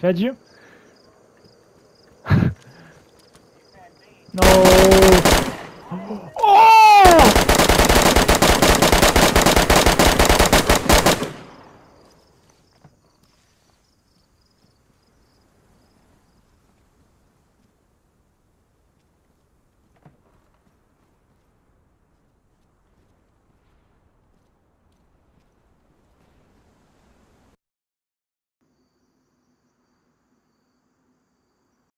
fed you? no!